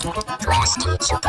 Class teacher.